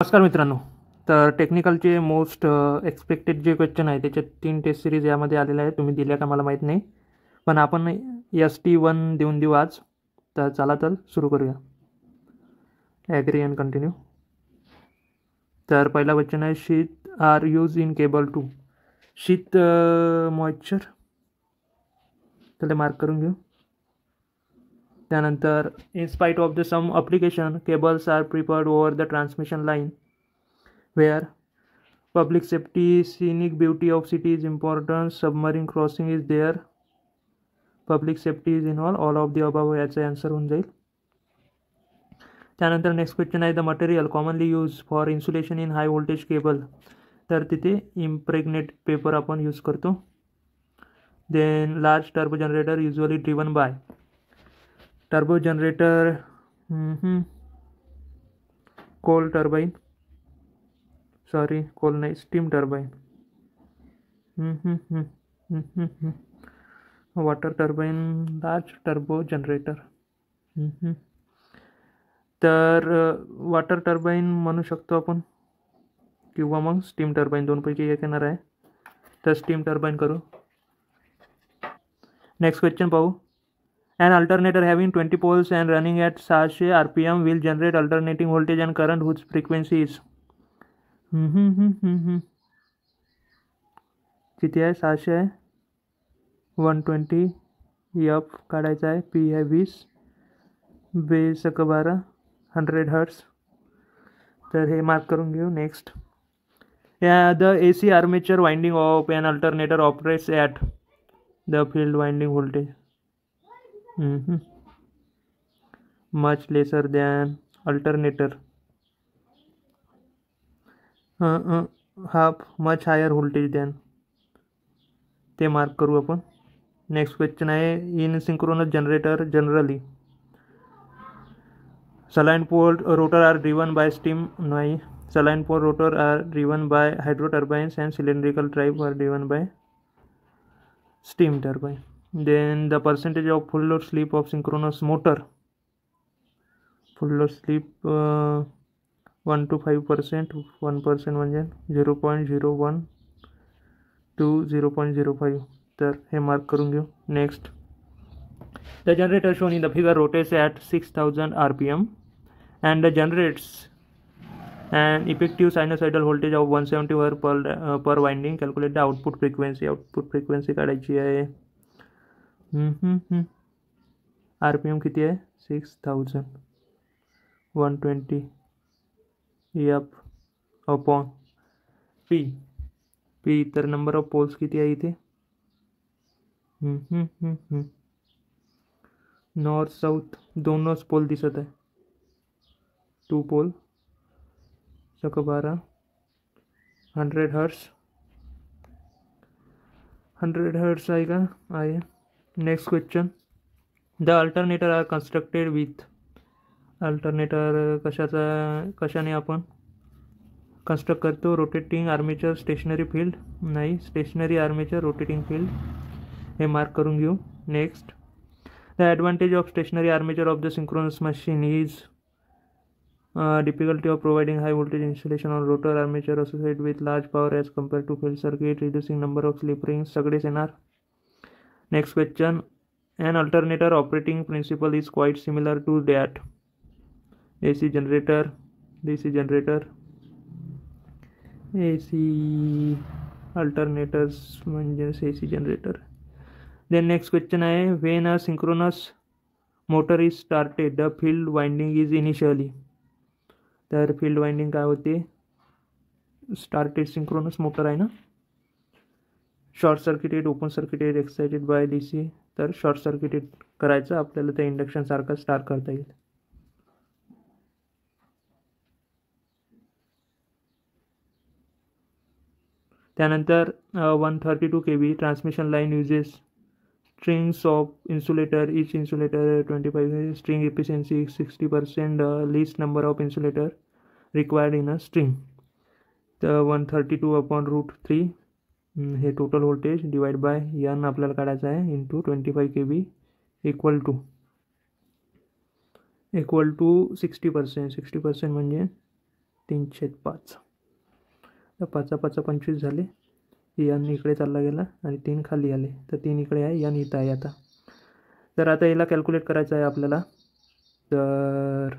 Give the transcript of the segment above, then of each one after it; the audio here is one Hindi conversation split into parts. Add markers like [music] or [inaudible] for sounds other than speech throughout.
नमस्कार मित्रांनो. तर टेक्निकलचे मोस्ट एक्सपेक्टेड जे क्वेश्चन आहे त्याचे तीन टेस्ट सिरीज यामध्ये आलेले आहे तुम्ही दिल्या का मला माहीत नाही. पण आपण एस टी वन देऊन देऊ आज. तर चला तर सुरू करूया. ॲग्री अँड कंटिन्यू तर पहिला क्वेश्चन आहे sheath are use in cable to sheath moisture त्याला मार्क करून घेऊ. त्यानंतर in spite of the some application cables are preferred over the transmission line where public safety scenic beauty of city is important submarine crossing is there public safety is in all all of the above याचा आन्सर होऊन जाईल त्यानंतर नेक्स्ट क्वेश्चन आहे the material commonly use for insulation in high voltage cable तर तिथे इम्प्रेग्नेट पेपर आपण यूज़ करतो. Then large turbo generator usually driven by turbo generator coal turbine sorry coal नहीं steam turbine water turbine large turbo generator तर वॉटर टर्बाईन म्हणू शकतो आपण? किंवा मग स्टीम टर्बाईन दोनपैकी एक आहे. तर स्टीम टर्बाईन करू. नेक्स्ट क्वेश्चन पाहू. An alternator having 20 poles and running at 600 rpm will generate alternating voltage and current whose frequency is. किती आहे? सहाशे आहे. वन ट्वेंटी एफ़ काढायचा आहे. पी आहे वीस. बेस बारा. हंड्रेड हर्ट्स तर हे मार्क करून घेऊ. नेक्स्ट या the A C armature winding of an alternator operates at the field winding voltage than alternator. Uh, uh, half much higher voltage than. ते मार्क करू आपण. नेक्स्ट क्वेश्चन आहे in synchronous generator generally salient pole rotor are driven by steam नाही salient pole rotor are driven by hydro turbines and cylindrical drive are driven by steam turbine then the percentage of full load sleep of synchronous motor. Full load sleep uh, 1 to 5 percent 1 percent म्हणजे 0.01 to 0.05 तर हे मार्क करून next the generator shown in the figure rotates at 6000 RPM and the generates and effective sinusoidal voltage of 170 per per winding calculate the output frequency output frequency काढायची आहे आर पी एम किती आहे? Six thousand one twenty F upon P P तर नंबर ऑफ़ पोल्स किती आहे इथे? नॉर्थ साऊथ दोनच पोल दिसत आहे. टू पोल सक बारा हंड्रेड हर्ट्स हंड्रेड हर्ट्स आहे का? Next question the alternator are constructed with alternator कशाचा, कशाने आपण कन्स्ट्रक्ट करतो? रोटेटिंग आर्मेचर स्टेशनरी फ़ील्ड नाही स्टेशनरी आर्मेचर रोटेटिंग फ़ील्ड हे मार्क करून घेऊ. Next the advantage of stationary armature of the synchronous machine is difficulty of providing high voltage insulation on rotor armature associated with large power as compared to field circuit, reducing number of slip rings, सगळेच येणार. Next question. An alternator operating principle is quite similar to that. AC generator, DC generator, AC alternators म्हणजेच AC generator. Then next question आहे when a synchronous motor is started the field winding is initially तर field winding काय होते started synchronous motor आहे ना short circuited, open circuited, excited by D C तर शॉर्ट सर्किटेड करायचं, आपल्याला त्या इंडक्शनसारखं स्टार्ट करता येईल. त्यानंतर one thirty two K B transmission line uses strings of insulator each insulator twenty five string efficiency sixty percent least number of insulator required in a string तर one thirty two upon root three hey total voltage divide by यन आपल्याला काढायचं आहे into twenty five K B equal to equal to sixty percent sixty percent म्हणजे तीनशे पाच. तर पाचा पाचा पंचवीस झाले. यन इकडे चालला गेला आणि तीन खाली आले. तर तीन इकडे आहे यन इथं आहे आता. तर आता याला कॅल्क्युलेट करायचं आहे आपल्याला. तर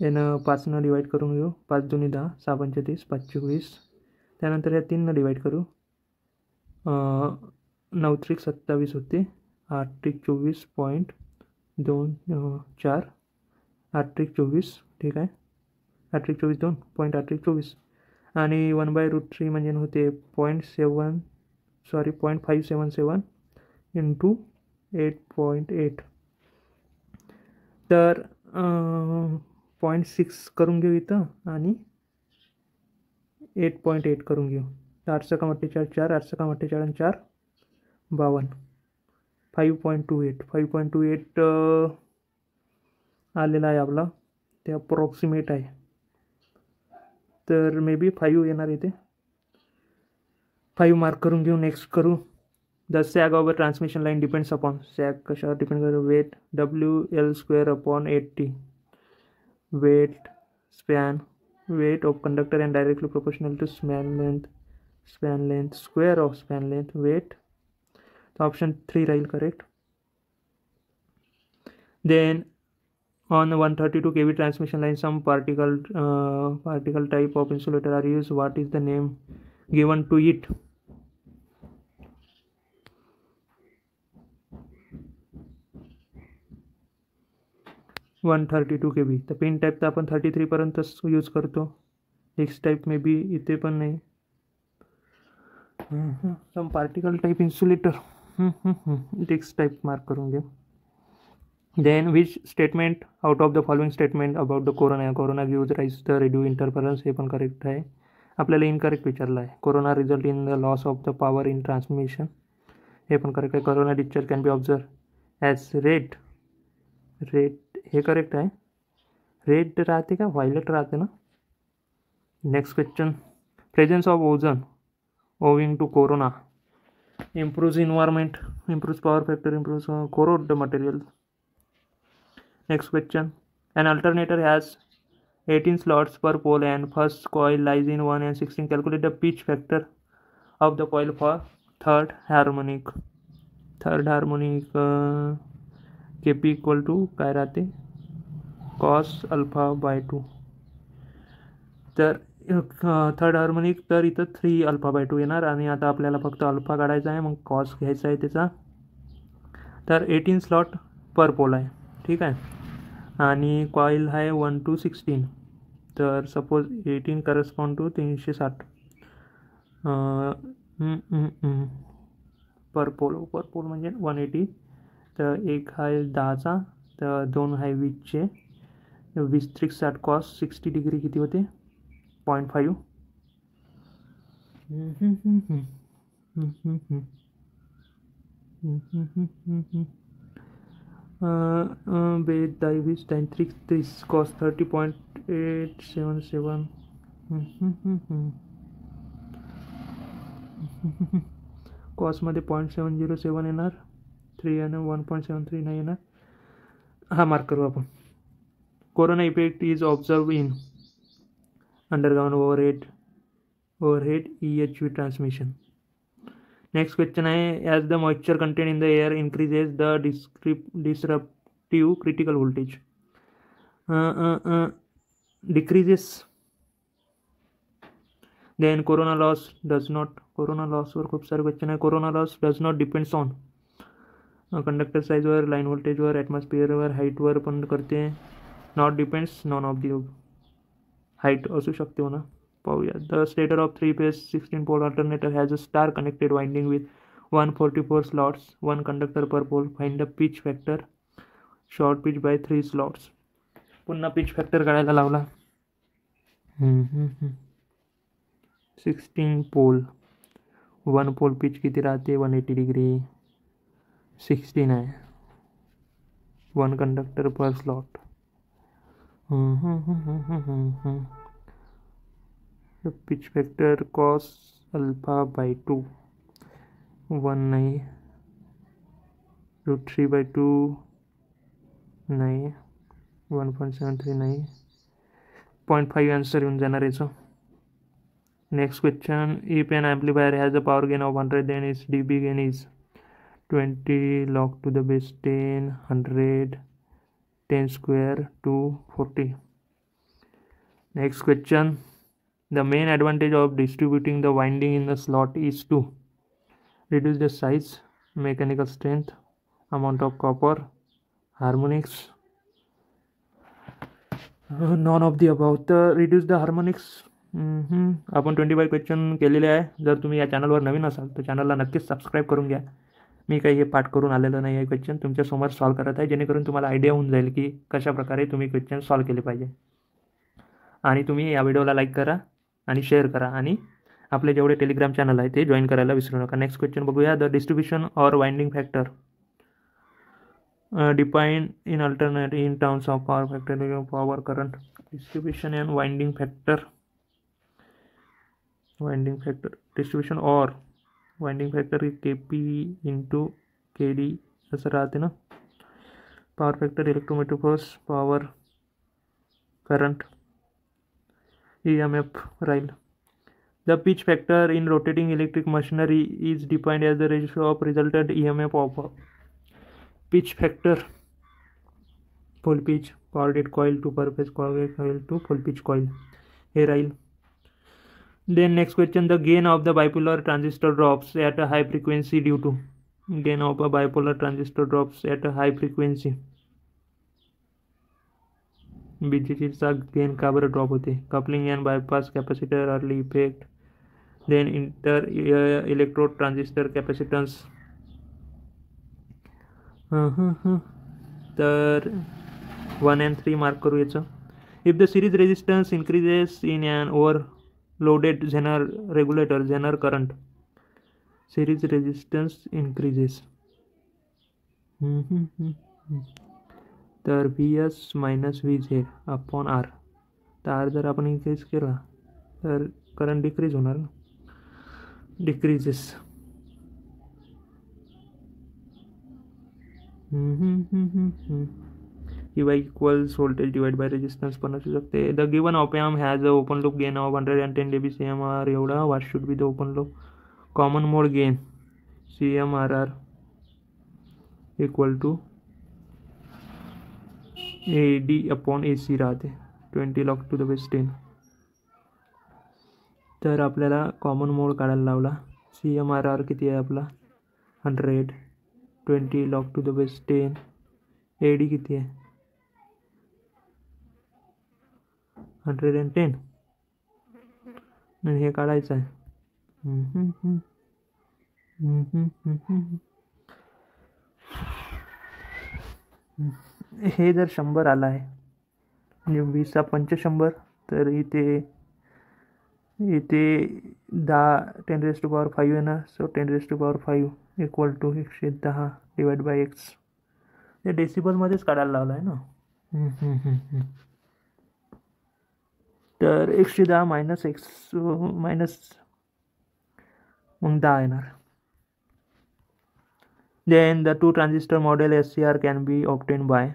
यानं पाचनं डिवाईड करून घेऊ. पाच दोन्ही दहा सहा पंचेतीस पाचशे वीस त्यानंतर या तीननं डिवाईड करू. नऊ त्रिक सत्तावीस होते. आठ त्रिक चोवीस पॉईंट दोन चार. आठ त्रिक चोवीस, ठीक आहे. आठ त्रिक चोवीस दोन पॉईंट आठ त्रिक चोवीस. आणि वन बाय रूट थ्री म्हणजे होते point seven sorry point five seven seven into eight point eight तर पॉईंट सिक्स करून घेऊ इथं एट पॉइंट एट करून तर आठ सका अठ्ठेचाळीस चार आठ सका अठ्ठेचाळीस चार बावन्न five point two eight five point two eight आलेला आहे आपला. ते अप्रॉक्सिमेट आहे. तर मे बी फाईव्ह येणार इथे फाईव्ह मार्क करून घेऊ नेक्स्ट करू. The sag a transmission line depends upon sag कशावर डिपेंड करू weight W L square upon eight T weight span weight of conductor and directly proportional to span length span length square of span length weight. So option 3 rail correct? Then on 132 kV transmission line some particle uh, particle type of insulator are used. What is the name given to it one thirty two K B तर पिन टाईप तर आपण थर्टी थ्रीपर्यंतच यूज़ करतो एक्स टाईप मे बी इथे पण नाही। Some particle type insulator X type mark करून घे then which statement out of the following statement about the corona corona gives rise the radio interference हे पण करेक्ट आहे आपल्याला इनकरेक्ट विचारलं आहे corona result in the loss of the power in transmission हे पण करेक्ट आहे corona discharge can be observe as red red ये करेक्ट है। रेड रहते क्या? वाइलेट रहते ना? Next question presence of ozone owing to corona improve environment improve power factor improve corrode material next question an alternator has 18 slots per pole and first coil lies in one and 16 calculate the pitch factor of the coil for third harmonic third harmonic K P equal to काय राहते? कॉस अल्फा बाय टू तर थर्ड हार्मोनिक तर इथं थ्री अल्फा बाय टू येणार आणि आता आपल्याला फक्त अल्फा काढायचा आहे मग कॉस घ्यायचा आहे त्याचा. तर एटीन स्लॉट पर पोल आहे ठीक आहे? आणि कॉईल आहे वन टू सिक्स्टीन तर सपोज एटीन करस्पॉन्ड टू तीनशे साठ. पर पोल पर पोल म्हणजे वन एटी तर एक आहे दहाचा, तर दोन आहे वीसचे. वीस त्रिक साठ कॉस सिक्स्टी डिग्री किती होते? Point five. बेट दाई वीस टाईम तीस cos thirty point eight seven seven. कॉसमध्ये point seven zero seven येणार. थ्री है ना वन पॉइंट सेवन थ्री नहीं है ना? हाँ मार्क करो आप। Corona effect is observe in underground overhead overhead E H V transmission next question है as the moisture content in the air increases the descrip disruptive critical voltage decreases then corona loss does not corona loss और खूब सारे क्वेश्चन है। Corona loss does not depends on conductor साईजवर line व्होल्टेजवर ॲटमॉस्फिअरवर हाईटवर पण करते not depends none of the height असू शकते म्हणा पाहूया the stator of three phase sixteen pole alternator has a star connected winding with one forty four slots one conductor per pole find the pitch factor short pitch by three slots पुन्हा पिच फॅक्टर काढायला लावला. Sixteen pole one pole pitch किती राहते? वन एटी डिग्री सिक्स्टीन आहे one conductor per slot pitch factor cos alpha by 2 1 नहीं root 3 by 2 नहीं 1.73 नहीं पॉइंट फाईव्ह आन्सर येऊन जाणार याचं next question if an amplifier has a power gain of hundred then is D B gain is twenty log to the base ten hundred ten square to forty next question the main advantage of distributing the winding in the slot is to reduce the size mechanical strength amount of copper harmonics uh, none of the above तर रिड्यूस द हार्मोनिक्स आपण ट्वेंटी फाय क्वेश्चन केलेले आहे जर तुम्ही या चॅनलवर नवीन असाल तर चॅनलला नक्कीच सबस्क्राईब करून घ्या मी काही हे पाठ करून आलेलं नाही आहे क्वेश्चन तुमच्यासमोर सॉल्व करत आहे. जेणेकरून तुम्हाला आयडिया होऊन जाईल की कशाप्रकारे तुम्ही क्वेश्चन सॉल्व केले पाहिजे. आणि तुम्ही या व्हिडिओला लाईक करा आणि शेअर करा. आणि आपले जेवढे टेलिग्राम चॅनल आहे, ते जॉईन करायला विसरू नका. नेक्स्ट क्वेश्चन बघूया. The distribution or winding factor defined in alternate in terms of power factor power current distribution and winding factor winding factor distribution or winding factor K P into K D ऐसा रहा रहते ना power factor electromotive force power current E M F Rahul the pitch factor in rotating electric machinery is defined as the ratio of resultant EMF of pitch factor full pitch coil that coil to परफेस coil to full pitch coil ये राइल then next question the gain of the bipolar transistor drops at a high frequency due to gain of a bipolar transistor drops at a high frequency बीजेचीचा गेन का बरं ड्रॉप होते coupling and bypass capacitor early effect then inter electrode transistor capacitance तर वन अँड थ्री मार्क करू याचं if the series resistance increases in and overloaded zener regulator zener current series resistance increases तर V S minus V Z upon R तर आर जर आपण इन्क्रीज केला. तर करंट डिक्रीज होणार ना? डिक्रीजेस किंवा equals voltage divide by resistance पण असू शकते the given opamp has a open loop gain of hundred and ten D C M R एवढा what should be the open loop common mode gain C M R R equal to A D upon A C राहते twenty log to the base ten तर आपल्याला कॉमन मोड काढायला लावला. सी एम आर आर किती आहे आपला? Hundred twenty log to the base ten A D किती आहे? हंड्रेड अँड टेन आणि हे काढायचं आहे. हे जर शंभर आला आहे म्हणजे वीसचा पंचशंभर तर इथे इथे दहा ten raise to power five आहे ना so ten raise to power five equal to एकशे दहा डिवाइड बाय एक्स ते डेसिबलमध्येच काढायला लावलं आहे ना? तर एकशे दहा मायनस एक्स मायनस मग दहा येणार then the two transistor model S C R can be obtain by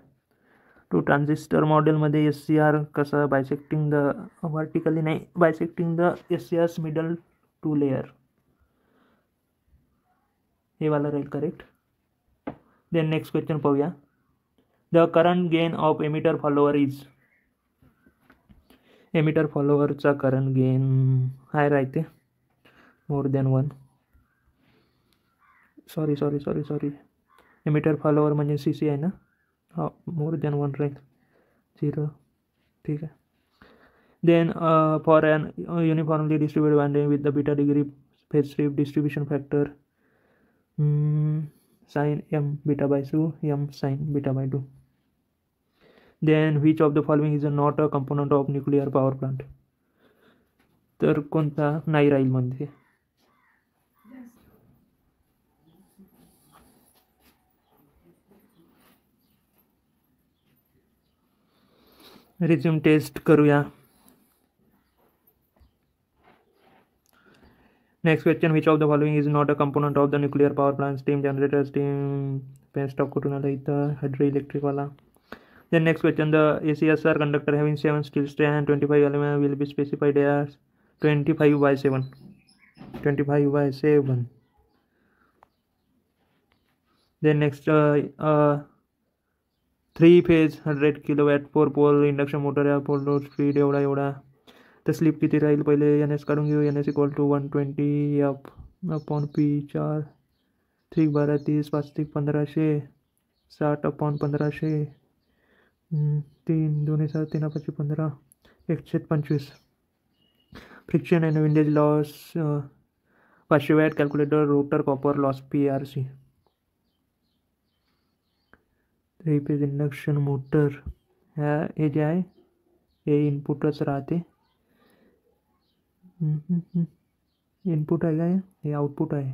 two transistor मॉडेलमध्ये एस सी आर कसं बायसेक्टिंग द व्हर्टिकली नाही bisecting the S C Rs middle two layer हे वाला राहील करेक्ट देन नेक्स्ट क्वेश्चन पाहूया. The current gain of emitter follower is emitter फॉलोअरचा current gain high राहते. More than one sorry sorry sorry sorry emitter follower म्हणजे सी सी आहे ना? हा मोर दॅन वन राहील झिरो ठीक आहे. Then for an uniformly distributed binding with the beta degree phase strip distribution factor sine M beta by two M sine beta by two then which of the following is a not a component of nuclear power plant तर कोणता? नाही राहील म्हणजे. रिझ्यूम टेस्ट करूया. Next question which of the following is not a component of the nuclear power plant steam generator steam penstock कुठून आलं इथं? हायड्रो इलेक्ट्रिकवाला then next question the ACSR conductor having 7 steel strands and 25 elements will be specified as 25 by 7 25 by 7 then next uh, uh, three phase hundred kilo kilowatt four pole induction motor या पोल लोड स्पीड एवढा एवढा तर स्लिप किती राहील पहिले एन एस काढून घेऊ N S equal to one twenty F upon P चार थ्री बारा तीस पाच तीस पंधराशे साठ अपॉन पंधराशे तीन, दोन्ही सात, तीन पाचशे पंधरा, एकशे पंचवीस. फ्रिक्शन अँड विंडेज लॉस पाचशे watt calculator rotor copper loss P R C three phase induction motor हे जे आहे, हे इनपुटच राहते. इनपुट आहे काय हे? आउटपुट आहे.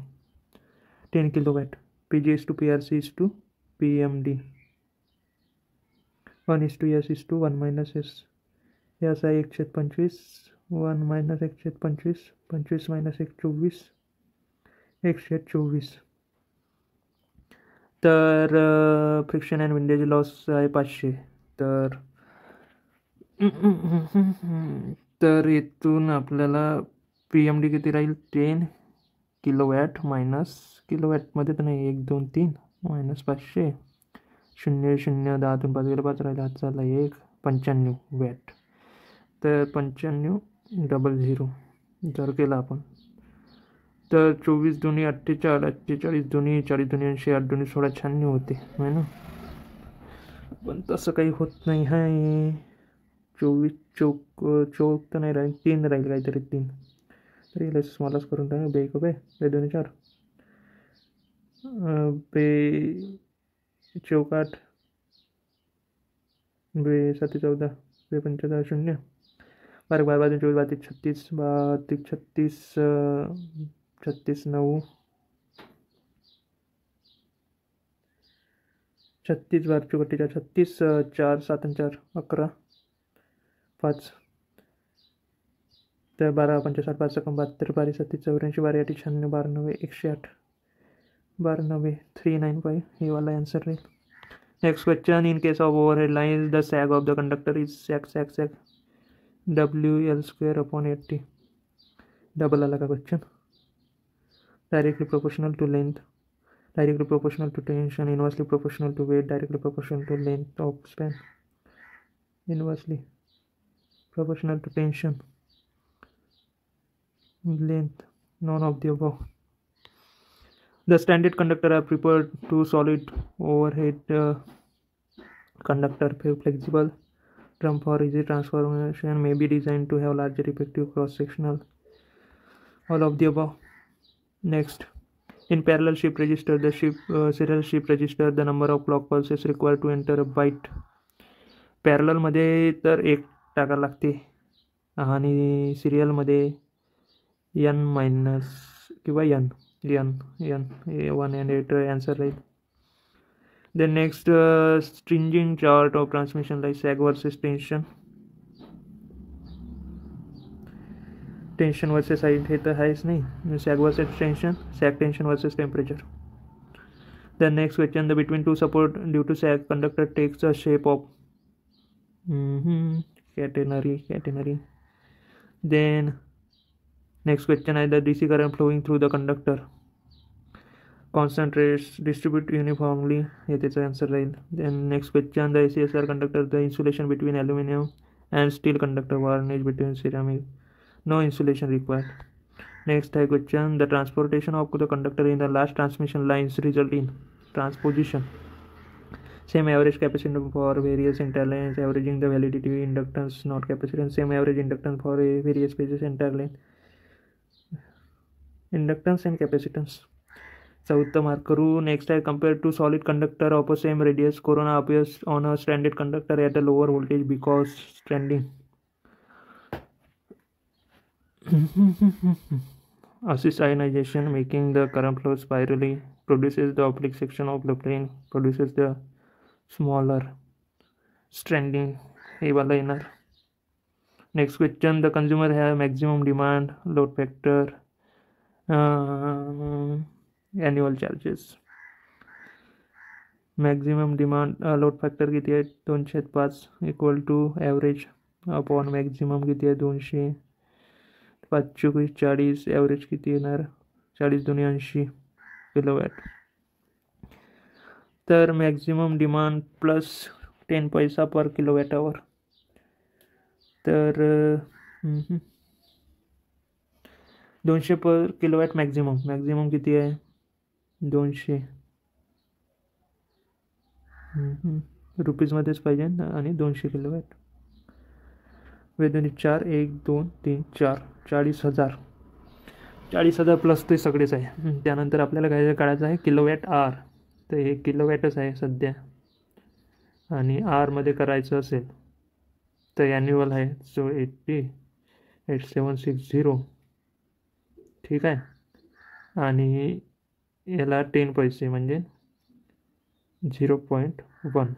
Ten kilo watt P G S two P R C is two P M D one is two S is two one minus S हे असं आहे एकशे पंचवीस वन मायनस एकशे पंचवीस पंचवीस मायनस एक चोवीस एकशे चोवीस तर फ्रिक्शन अँड विंडेज लॉस आहे पाचशे. तर [laughs] तर इथून आपल्याला पी एम डी किती राहील? Ten kilo watt minus kilo वॅटमध्ये तर नाही एक दोन तीन मायनस पाचशे. शून्य शून्य दहातून पाच गेलं पाच राहिलं हात चालला एक पंच्याण्णव वॅट. तर पंच्याण्णव डबल झिरो. जर केला आपण. तर चोवीस दोन्ही अठ्ठेचाळीस अठ्ठेचाळीस दोन्ही चाळीस दोन्ही ऐंशी आठ दोन्ही सोळा शहाण्णव होते. आहे ना? पण तसं काही होत नाही आहे चोवीस चौक चौक तर नाही राहील तीन राहील काहीतरी तीन. तर याला मलाच करून टाका. बे एक बे. बे दोन्ही चार. बे चौक आठ बे साती चौदा, बे पंचदहा शून्य। बारा बारा बाजून चोवीस बातीस, छत्तीस बातीस, छत्तीस छत्तीस नऊ छत्तीस बार चौकटीच्या छत्तीस चार, सात चार, अकरा। पाच। तर बारा पंचेसाठ पाच सकम बहात्तर बारा सत्तीस चौऱ्याऐंशी बारा आठ शहाण्णव बारा नव्वे एकशे आठ। बारानबे थ्री नाइन फाइव ये वाला आंसर रही next question in case of overhead line the sag of the conductor is sag sag sag W L square upon eighty double अलग का question directly proportional to length directly proportional to tension inversely proportional to weight directly proportional to length of span inversely proportional to tension length none of the above the standard conductor are prepared to solid overhead uh, conductor flexible drum for easy transformation may be designed to have larger effective cross sectional all of the above Next, in parallel shift register, the shift uh, serial shift register, the number of clock pulses required to enter a byte. पॅरलमध्ये तर एक टाका लागते आणि सिरियलमध्ये यन मायनस किंवा n n n a one and a two answer right. The next uh, stringing chart of transmission like sag tension versus high है तो हाइस नहीं sag versus tension sag tension versus temperature the next question the between two support due to sag conductor takes a shape of catenary catenary then next question I the DC current flowing through the conductor concentrates distribute uniformly हे त्याचा आन्सर राहील then next question the ACSR conductor the insulation between aluminum and steel conductor varnish between ceramic no insulation required. Next high question, the transportation of the conductor in the last transmission lines result in transposition. Same average capacitance for various interlanes, averaging the validity inductance, not capacitance. Same average inductance for various phases interlane. Inductance and capacitance. चौथा मार्क करू। नेक्स्ट है compare to solid conductor of same radius corona appears on a standard conductor at a lower voltage because standing असिसाइनाइजेशन making the current flow spirally produces the optic section of the brain produces the smaller stranding ये वाला inner next question the consumer है maximum demand load factor annual charges. Maximum demand load factor किती आहे दोनशे पाच equal to average upon maximum किती आहे दोनशे पाच चोवीस चाळीस ॲव्हरेज किती चाळीस दोन्ही ऐंशी किलोवॅट तर मॅक्झिमम डिमांड प्लस टेन पैसा पर किलोवॅट आवर तर दोनशे पर किलोवॅट मॅक्झिमम मॅक्झिमम किती आहे दोनशे. रुपीजमध्येच पाहिजे आणि दोनशे किलोवॅट वेदनी चार एक दोन तीन चार चाळीस हजार. चाळीस हजार प्लस ते सगळेच आहे. त्यानंतर आपल्याला काय काढायचं आहे? Kilowatt R. तर हे किलोवॅटच आहे सध्या. आणि आरमध्ये करायचं असेल तर ॲन्युअल आहे. So eighty eight seven six zero ठीक आहे? आणि याला टेन पैसे म्हणजे झिरो पॉईंट वन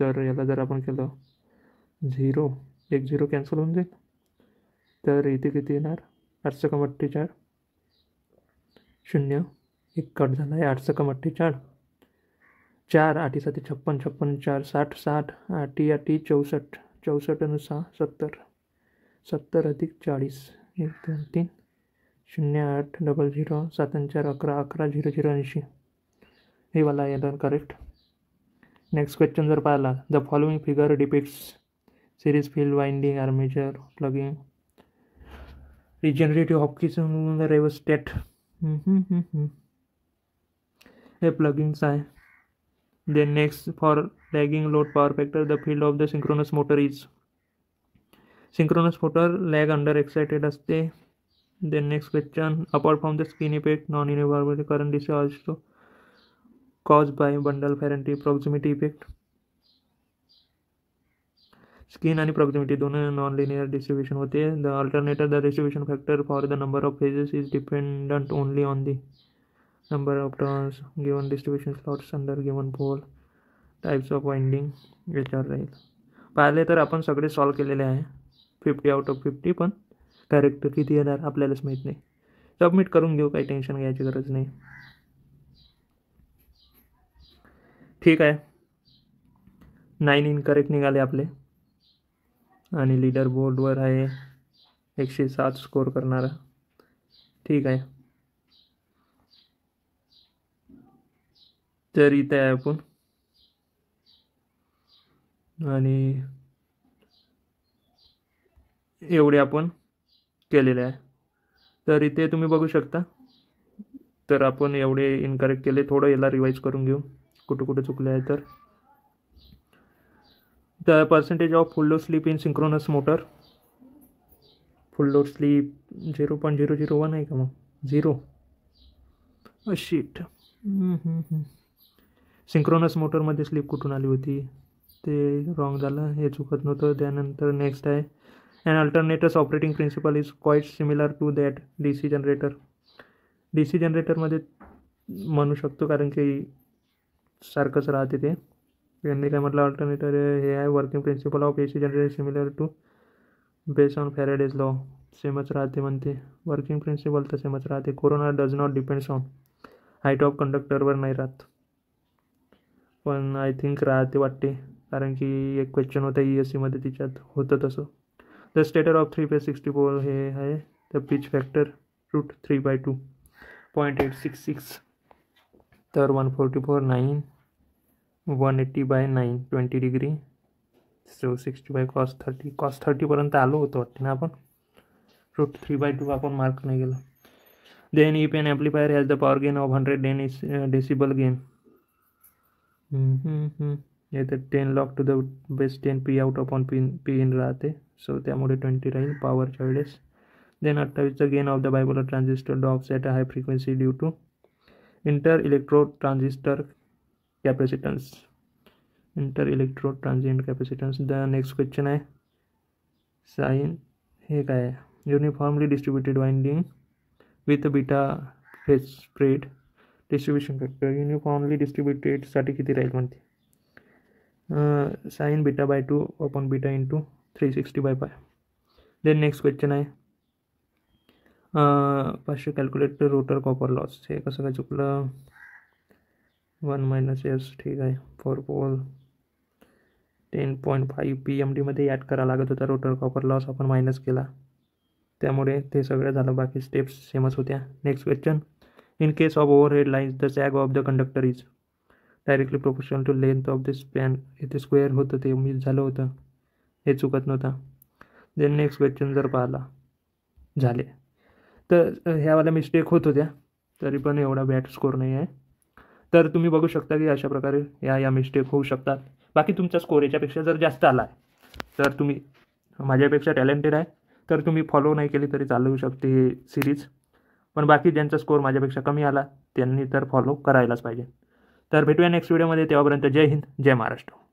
तर याला जर आपण केलं झिरो एक झिरो कॅन्सल होऊन जाईल. तर इथे किती येणार? आठशे कम अठ्ठेचाळ शून्य, एक कट झाला आहे, आठशे कम अठ्ठेचाळ चार, आठी, साती, छप्पन छप्पन, चार, साठ साठ, आठी आठी, चौसष्ट. चौसष्ट आणि सहा सत्तर. सत्तर अधिक चाळीस, एक, दोन, तीन. शून्य आठ डबल झिरो सात चार अकरा अकरा झिरो झिरो ऐंशी. हे वाला येणार करेक्ट नेक्स्ट क्वेश्चन जर पाहिला the following figure depicts series field winding armature plugging regenerative Hopkinson rheostat hey pluggings आहे. Then next for lagging load power factor the field of the synchronous motor is synchronous motor lag under excited असते. Next question apart from the skin effect non universal current is also caused by bundle ferranti proximity effect. Skin आणि प्रॉक्झिमिटी दोन नॉन लिनियर डिस्ट्रीब्युशन होते हैं। The alternator the distribution factor for the number of phases is dependent only on the number of turns given distribution slots under given pole types of winding याच्यावर राहील पाहिले तर आपण सगळे सॉल्व केलेले आहे फिफ्टी आउट ऑफ़ फिफ्टी पण कॅरेक्टर किती येणार आपल्यालाच माहीत नाही. सबमिट करून घेऊ काही टेन्शन घ्यायची गरज नाही. ठीक आहे. नाईन इनकरेक्ट निघाले आपले. आणि लीडर बोर्डवर आहे. एकशे सात स्कोर करणारा. ठीक आहे. तर इथे आहे आपण. आणि एवढे आपण केलेले आहे. तर इथे तुम्ही बघू शकता. तर आपण एवढे इनकरेक्ट केले. थोडं याला रिवाईज करून घेऊ. कुठं कुठं चुकले आहे तर. The percentage of full load slip in synchronous motor full load slip zero point zero zero one आहे का मग? झिरो शीट सिंक्रोनस मोटरमध्ये स्लीप कुठून आली होती? ते रॉंग झालं. हे चुकत नव्हतं. त्यानंतर नेक्स्ट आहे. Operating principle is quite similar to that D C generator D C जनरेटरमध्ये म्हणू शकतो कारण की सारखंच राहते ते. यांनी काय म्हटलं? अल्टरनेटर हे आहे working principle of A C generator similar to base on Faraday's law सेमच राहते म्हणते. वर्किंग प्रिन्सिपल तर सेमच राहते. Corona does not depends on height of कंडक्टरवर नाही राहत. पण आय थिंक राहते वाटते. कारण की एक क्वेश्चन होता ई एस सीमध्ये तिच्यात. होतं तसं. The stator of three phase sixty four हे। है the pitch factor root three by two point eight six six तर one forty four nine one eighty by nine twenty degree so sixty by cos thirty cos थर्टीपर्यंत आलो होतो वाटते ना आपण रूट थ्री बाय टू आपण मार्क नाही गेलो then E pen amplifier has the power gain of hundred then decibel gain तर ten log to the base ten P out upon P P in राहते सो त्यामुळे ट्वेंटी राहील पॉवरच्या वेळेस देन अठ्ठावीसचा gain of the bipolar transistor drops at a high frequency due to inter electro transistor capacitance inter electro transient capacitance the next question आहे साईन हे काय आहे uniformly distributed winding with beta phase spread distribution factor uniformly डिस्ट्रीब्युटेडसाठी किती राहील म्हणते sine beta by two upon beta into three sixty by phi then next question आहे पाचशे कॅल्क्युलेट रोटर कॉपर लॉस हे कसं काय चुकलं। वन मायनस एस ठीक आहे four pole ten point five P M डीमध्ये add करावं लागत होता रोटर कॉपर लॉस आपण मायनस केला। त्यामुळे ते बाकी स्टेप्स सेमच होत्या। Next question in case of overhead lines the sag of the conductor is directly proportional to length of the span इथे स्क्वेअर होतं ते मिस झालं होतं. हे चुकत नव्हतं. देन नेक्स्ट क्वेश्चन जर पाहिला. झाले. तर ह्यावाल्या मिस्टेक होत होत्या. तरी पण एवढा बॅट स्कोर नाही आहे. तर तुम्ही बघू शकता की अशा प्रकारे या या मिस्टेक होऊ शकतात. बाकी तुमचा स्कोर याच्यापेक्षा जर जास्त आला आहे तर तुम्ही माझ्यापेक्षा टॅलेंटेड आहे. तर तुम्ही फॉलो नाही केली तरी चालू शकते हे सिरीज पण बाकी ज्यांचा स्कोर माझ्यापेक्षा कमी आला त्यांनी तर फॉलो करायलाच पाहिजे. तर भेटूया नेक्स्ट व्हिडिओमध्ये तेव्हापर्यंत जय हिंद जय महाराष्ट्र.